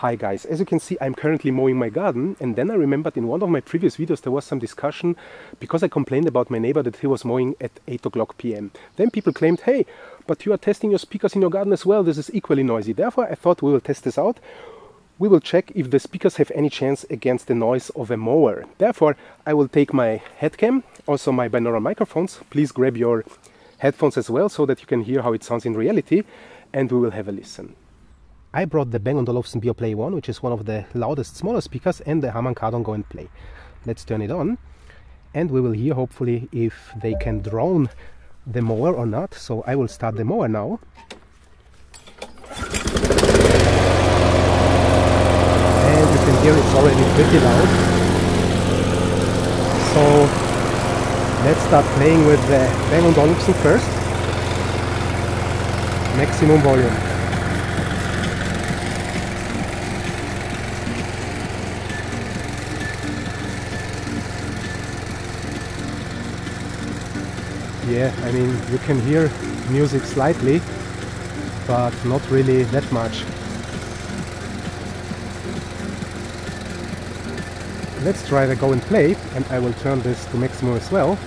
Hi guys, as you can see I'm currently mowing my garden and then I remembered in one of my previous videos there was some discussion because I complained about my neighbor that he was mowing at 8 o'clock pm. Then people claimed, hey, but you are testing your speakers in your garden as well, this is equally noisy. Therefore I thought we will test this out. We will check if the speakers have any chance against the noise of a mower. Therefore I will take my headcam, also my binaural microphones. Please grab your headphones as well so that you can hear how it sounds in reality and we will have a listen. I brought the Bang & Olufsen Beoplay 1, which is one of the loudest smaller speakers, and the Harman Kardon Go and Play. Let's turn it on, and we will hear hopefully if they can drone the mower or not. So I will start the mower now. And you can hear it's already pretty loud. So let's start playing with the Bang & Olufsen first. Maximum volume. Yeah I mean you can hear music slightly but not really that much. Let's try the go and play and I will turn this to maximum as well.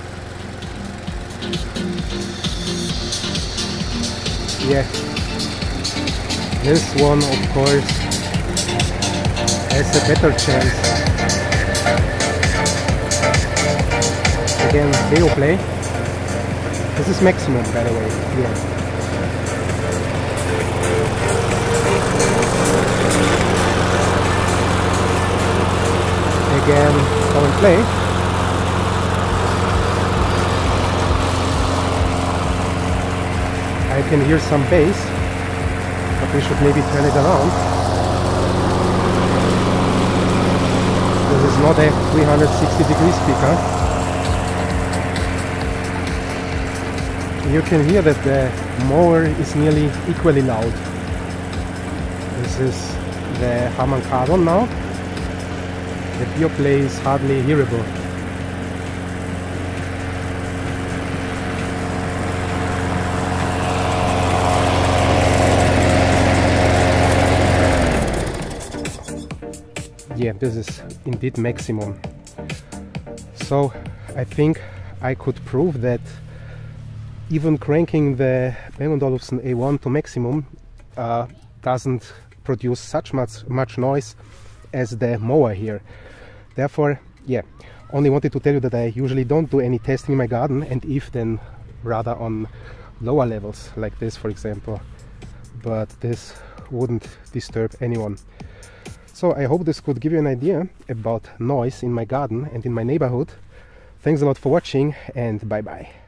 Yeah. This one of course has a better chance. Again Beoplay this is maximum, by the way. Yeah. Again, go and play. I can hear some bass, but we should maybe turn it around. This is not a 360 degree speaker. You can hear that the mower is nearly equally loud. This is the Harman Kardon now. The Beoplay is hardly hearable. Yeah, this is indeed maximum. So I think I could prove that even cranking the Bang & Olufsen A1 to maximum uh, doesn't produce such much, much noise as the mower here. Therefore, yeah, only wanted to tell you that I usually don't do any testing in my garden and if then rather on lower levels like this for example. But this wouldn't disturb anyone. So I hope this could give you an idea about noise in my garden and in my neighborhood. Thanks a lot for watching and bye bye